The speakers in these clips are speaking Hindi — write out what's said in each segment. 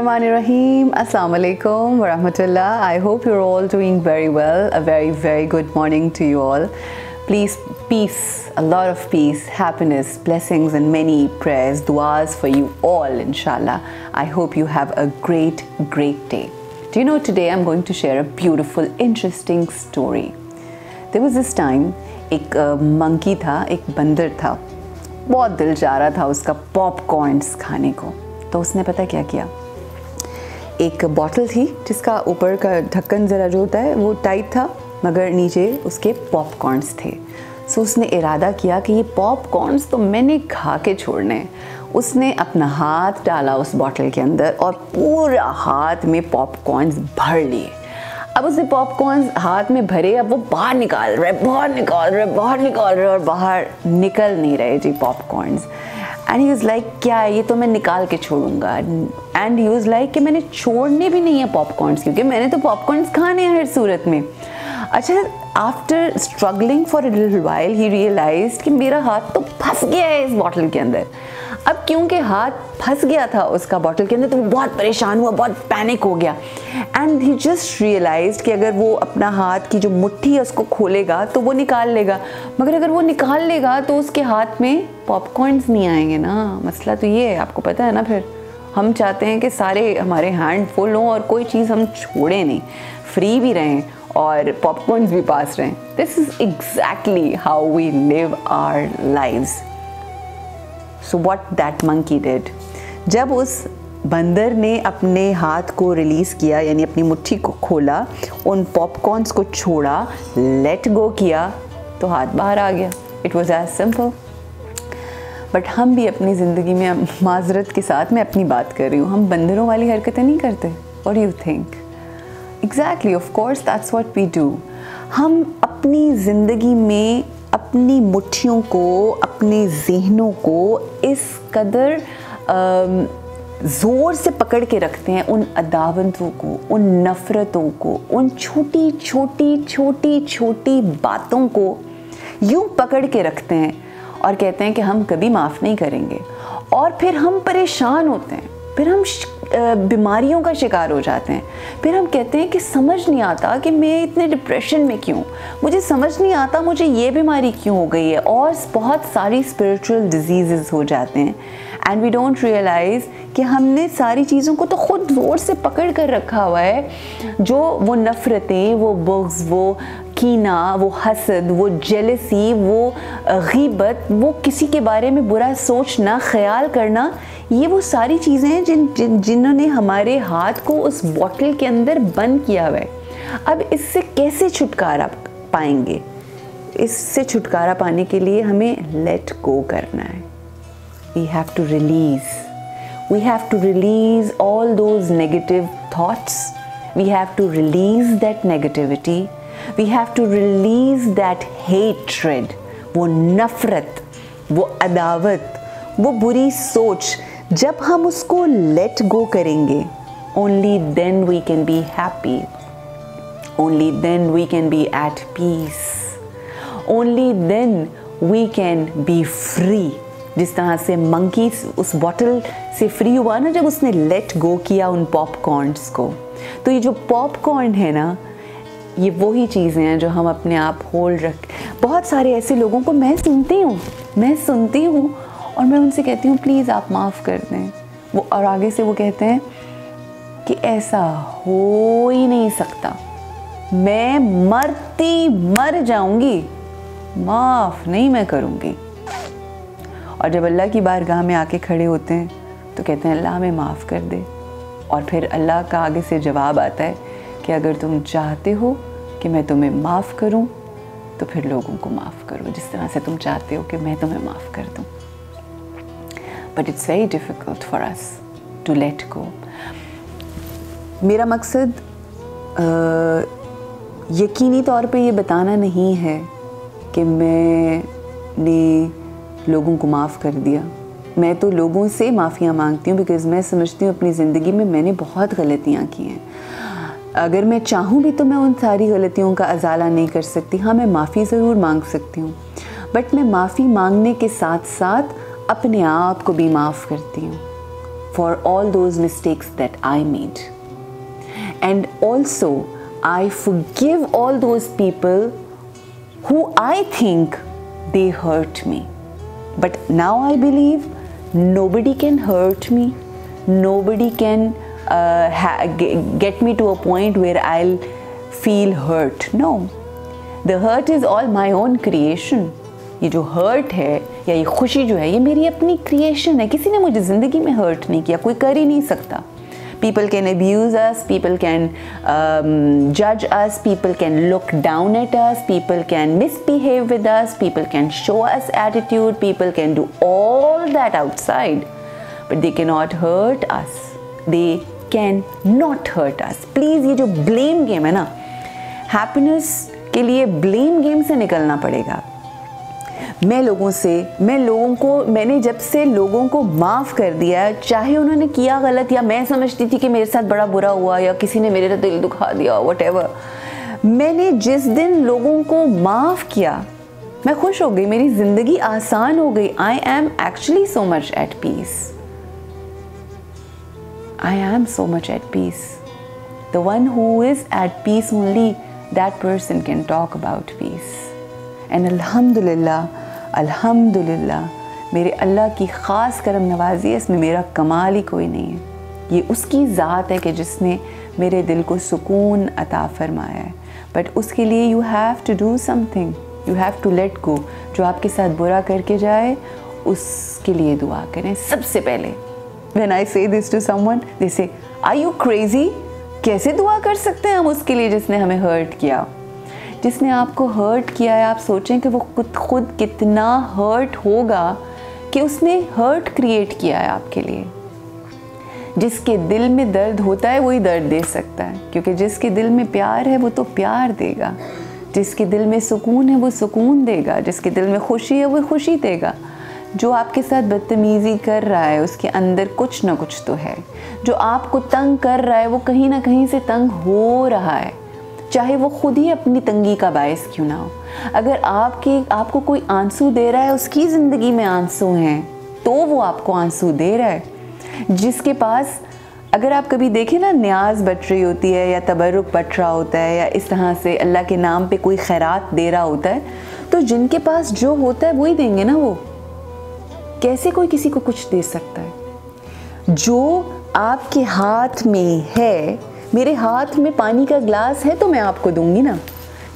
Bismillahirrahmanirrahim. Assalamu alaikum wa rahmatullah. I hope you're all doing very well. A very, very good morning to you all. Please, peace, a lot of peace, happiness, blessings, and many prayers, duas for you all, inshallah. I hope you have a great, great day. Do you know today I'm going to share a beautiful, interesting story. There was this time, एक मंकी था एक बंदर था बहुत दिल चाह रहा था उसका पॉपकॉर्न्स खाने को तो उसने पता क्या किया एक बॉटल थी, जिसका ऊपर का ढक्कन ज़रा जो होता है, वो टाइट था, मगर नीचे उसके पॉपकॉर्न्स थे। सो उसने इरादा किया कि ये पॉपकॉर्न्स तो मैंने खा के छोड़ने उसने अपना हाथ डाला उस बॉटल के अंदर और पूरा हाथ में पॉपकॉर्न्स भर लिए। अब उसे पॉपकॉर्न हाथ में भरे, अब वो बाहर निकाल रहे बाहर निकाल रहे बाहर निकाल रहे और बाहर निकल नहीं रहे जी पॉपकॉर्न्स एंड ही लाइक क्या है ये तो मैं निकाल के छोड़ूँगा? एंड ही वॉज़ लाइक कि मैंने छोड़ने भी नहीं है पॉपकॉर्नस क्योंकि मैंने तो पॉपकॉर्नस खाने हैं हर सूरत में। अच्छा after struggling for a little while he realise कि मेरा हाथ तो फंस गया है इस बॉटल के अंदर। अब क्योंकि हाथ फंस गया था उसका बॉटल के अंदर तो वो बहुत परेशान हुआ, बहुत पैनिक हो गया। एंड ही जस्ट रियलाइज़ कि अगर वो अपना हाथ की जो मुट्ठी है उसको खोलेगा तो वो निकाल लेगा। मगर अगर वो निकाल लेगा तो उसके हाथ में पॉपकॉर्नस नहीं आएँगे ना। मसला तो ये है, आपको पता है ना फिर। हम चाहते हैं कि सारे हमारे हैंड फुल हों और कोई चीज़ हम छोड़ें नहीं। फ्री भी रहें और पॉपकॉर्नस भी पास रहें। This is exactly how we live our lives so what that monkey did जब उस बंदर ने अपने हाथ को रिलीज़ किया, यानी अपनी मुट्ठी को खोला, उन पॉपकॉर्नस को छोड़ा लेट गो किया तो हाथ बाहर आ गया। It was as simple but हम भी अपनी ज़िंदगी में, माजरत के साथ मैं अपनी बात कर रही हूँ। हम बंदरों वाली हरकतें नहीं करते। और you think exactly of course that's what we do हम अपनी ज़िंदगी में अपनी मुट्ठियों को, अपने जहनों को इस कदर ज़ोर से पकड़ के रखते हैं उन अदावतों को, उन नफ़रतों को, उन छोटी छोटी छोटी छोटी बातों को यूँ पकड़ के रखते हैं और कहते हैं कि हम कभी माफ़ नहीं करेंगे। और फिर हम परेशान होते हैं, फिर हम बीमारियों का शिकार हो जाते हैं। फिर हम कहते हैं कि समझ नहीं आता कि मैं इतने डिप्रेशन में क्यों? मुझे समझ नहीं आता, मुझे ये बीमारी क्यों हो गई है? और बहुत सारी स्पिरिचुअल डिज़ीज़ हो जाते हैं। एंड वी डोंट रियलाइज़ कि हमने सारी चीज़ों को तो ख़ुद ज़ोर से पकड़ कर रखा हुआ है। जो वो नफ़रतें, वो बुग्स वो कीना वो हसद, वो जेलसी वो गीबत, वो किसी के बारे में बुरा सोचना ख्याल करना, ये वो सारी चीज़ें हैं जिन जिन, जिन्होंने हमारे हाथ को उस बॉटल के अंदर बंद किया हुआ है। अब इससे कैसे छुटकारा पाएँगे? इससे छुटकारा पाने के लिए हमें लेट गो करना है। We have to release we have to release all those negative thoughts we have to release that negativity. We have to release that hatred, वो नफ़रत वो अदावत वो बुरी सोच जब हम उसको लेट गो करेंगे only then we can be happy only then we can be at peace only then we can be free जिस तरह से मंकी उस बॉटल से फ्री हुआ ना जब उसने लेट गो किया उन पॉपकॉर्नस को। तो ये जो पॉपकॉर्न है ना ये वही चीज़ें हैं जो हम अपने आप होल्ड रख बहुत सारे ऐसे लोगों को मैं सुनती हूँ, मैं सुनती हूँ और मैं उनसे कहती हूँ, प्लीज़ आप माफ़ कर दें। वो और आगे से वो कहते हैं कि ऐसा हो ही नहीं सकता। मैं मरती मर जाऊँगी, माफ़ नहीं मैं करूँगी। और जब अल्लाह की बारगाह में आके खड़े होते हैं तो कहते हैं, अल्लाह हमें माफ़ कर दे। और फिर अल्लाह का आगे से जवाब आता है कि अगर तुम चाहते हो कि मैं तुम्हें माफ़ करूँ तो फिर लोगों को माफ़ करो। जिस तरह से तुम चाहते हो कि मैं तुम्हें माफ़ कर दूँ। But it's very difficult for us to let go मेरा मकसद यकीनी तौर पे ये बताना नहीं है कि मैंने लोगों को माफ़ कर दिया। मैं तो लोगों से माफ़ियाँ मांगती हूँ बिकॉज़ मैं समझती हूँ अपनी ज़िंदगी में मैंने बहुत गलतियाँ की हैं। अगर मैं चाहूँ भी तो मैं उन सारी गलतियों का अजाला नहीं कर सकती। हाँ मैं माफ़ी ज़रूर मांग सकती हूँ। बट मैं माफ़ी मांगने के साथ साथ अपने आप को भी माफ़ करती हूँ for all those mistakes that I made and also I forgive all those people who I think they hurt me but now I believe nobody can hurt me nobody can uh, ha- get me to a point where I'll feel hurt. No, the hurt is all my own creation. ये जो हर्ट है या ये खुशी जो है ये मेरी अपनी क्रिएशन है किसी ने मुझे ज़िंदगी में हर्ट नहीं किया कोई कर ही नहीं सकता people can abuse us people can um, judge us people can look down at us people can misbehave with us people can show us attitude people can do all that outside but they cannot hurt us they can not hurt us. Please ये जो ब्लेम गेम है ना हैप्पीनेस के लिए ब्लेम गेम से निकलना पड़ेगा। मैं लोगों से, मैं लोगों को, मैंने जब से लोगों को माफ़ कर दिया, चाहे उन्होंने किया गलत या मैं समझती थी कि मेरे साथ बड़ा बुरा हुआ या किसी ने मेरे दिल दुखा दिया वट मैंने जिस दिन लोगों को माफ़ किया, मैं खुश हो गई, मेरी ज़िंदगी आसान हो गई। I am actually so much at peace I am so much at peace the one who is at peace only that person can talk about peace and अल्हम्दुलिल्लाह अल्हम्दुलिल्लाह मेरे अल्लाह की ख़ास करम नवाजी है इसमें मेरा कमाल ही कोई नहीं है ये उसकी ज़ात है कि जिसने मेरे दिल को सुकून अता फरमाया है बट उसके लिए you have to do something you have to let go जो आपके साथ बुरा करके जाए उसके लिए दुआ करें सबसे पहले वेन आई से दिस टू समवन जैसे आई यू क्रेजी कैसे दुआ कर सकते हैं हम उसके लिए जिसने हमें हर्ट किया? जिसने आपको हर्ट किया है, आप सोचें कि वो खुद खुद कितना हर्ट होगा कि उसने हर्ट क्रिएट किया है आपके लिए। जिसके दिल में दर्द होता है, वही दर्द दे सकता है। क्योंकि जिसके दिल में प्यार है, वो तो प्यार देगा। जिसके दिल में सुकून है, वो सुकून देगा। जिसके दिल में खुशी है, वो खुशी देगा। जो आपके साथ बदतमीज़ी कर रहा है, उसके अंदर कुछ ना कुछ तो है। जो आपको तंग कर रहा है, वो कहीं ना कहीं से तंग हो रहा है। चाहे वो खुद ही अपनी तंगी का बायस क्यों ना हो। अगर आपके, आपको कोई आँसू दे रहा है, उसकी ज़िंदगी में आँसू हैं तो वो आपको आँसू दे रहा है। जिसके पास, अगर आप कभी देखें ना, न्याज बट रही होती है, या तबरुक बट रहा होता है, या इस तरह से अल्लाह के नाम पे कोई खैरात दे रहा होता है तो जिनके पास जो होता है, वही देंगे ना वो। कैसे कोई किसी को कुछ दे सकता है? जो आपके हाथ में है, मेरे हाथ में पानी का ग्लास है तो मैं आपको दूँगी ना।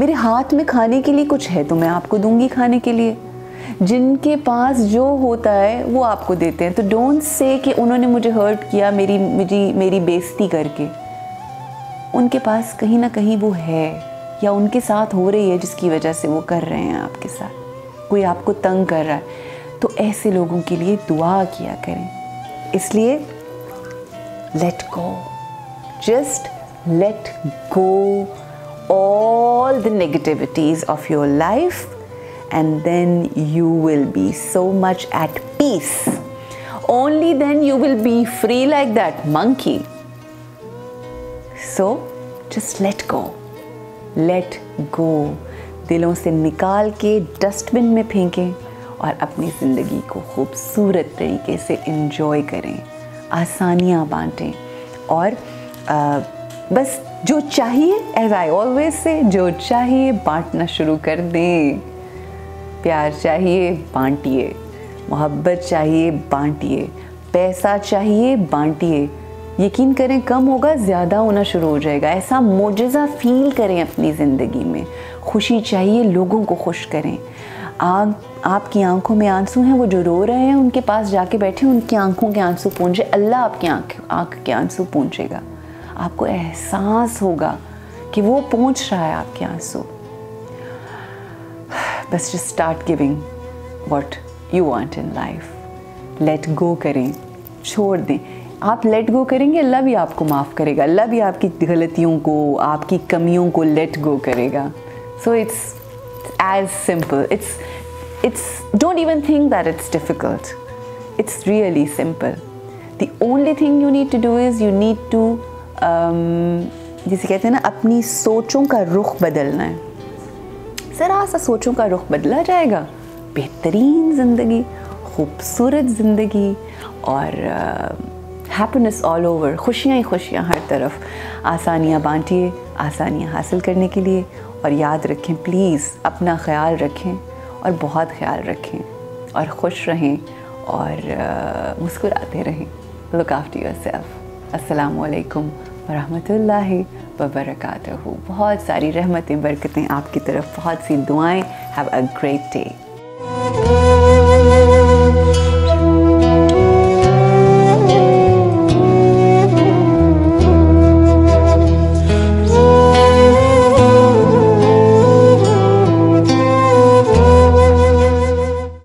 मेरे हाथ में खाने के लिए कुछ है तो मैं आपको दूँगी खाने के लिए। जिनके पास जो होता है, वो आपको देते हैं। तो डोंट से कि उन्होंने मुझे हर्ट किया, मेरी, मुझे, मेरी बेइज्जती करके। उनके पास कहीं ना कहीं वो है, या उनके साथ हो रही है जिसकी वजह से वो कर रहे हैं आपके साथ। कोई आपको तंग कर रहा है। तो ऐसे लोगों के लिए दुआ किया करें इसलिए let go just let go all the negativities of your life and then you will be so much at peace. Only then you will be free like that monkey. So just let go. Let go. दिलों से निकाल के डस्टबिन में फेंकें और अपनी ज़िंदगी को खूबसूरत तरीके से इन्जॉय करें आसानियाँ बांटें और आ, बस जो चाहिए एज आई ऑलवेज से जो चाहिए बांटना शुरू कर दें। प्यार चाहिए बांटिए। मोहब्बत चाहिए बांटिए। पैसा चाहिए बांटिए। यकीन करें कम होगा ज़्यादा होना शुरू हो जाएगा। ऐसा मोजा फील करें अपनी ज़िंदगी में। खुशी चाहिए लोगों को खुश करें। आग, आपकी आँखों में आँसू हैं, वो जो रो रहे हैं, उनके पास जाके बैठे, उनकी आँखों के आँसू पहुँचे अल्लाह आपकी आँख, आँख के आँसू पहुँचेगा आपको एहसास होगा कि वो पहुँच रहा है आपके आँसू। बस just start giving what you want in life let go करें, छोड़ दें। आप लेट गो करेंगे, अल्लाह भी आपको माफ़ करेगा। अल्लाह भी आपकी गलतियों को, आपकी कमियों को लेट गो करेगा। So it's as simple it's it's don't even think that it's difficult it's really simple. The only thing you need to do is you need to जिसे कहते हैं ना, अपनी सोचों का रुख बदलना है। ज़रा सा सोचों का रुख बदला जाएगा। बेहतरीन ज़िंदगी, खूबसूरत ज़िंदगी और हैप्पीनेस ऑल ओवर खुशियाँ ही खुशियाँ हर तरफ़। आसानियाँ बांटिए, आसानियाँ हासिल करने के लिए और याद रखें प्लीज़ अपना ख्याल रखें और बहुत ख्याल रखें और खुश रहें और मुस्कुराते रहें। लुक आफ्टर योर सेल्फ असलकम वरहमल वबरक बहुत सारी रहमतें, बरकतें आपकी तरफ़। बहुत सी दुआएँ। Have a great day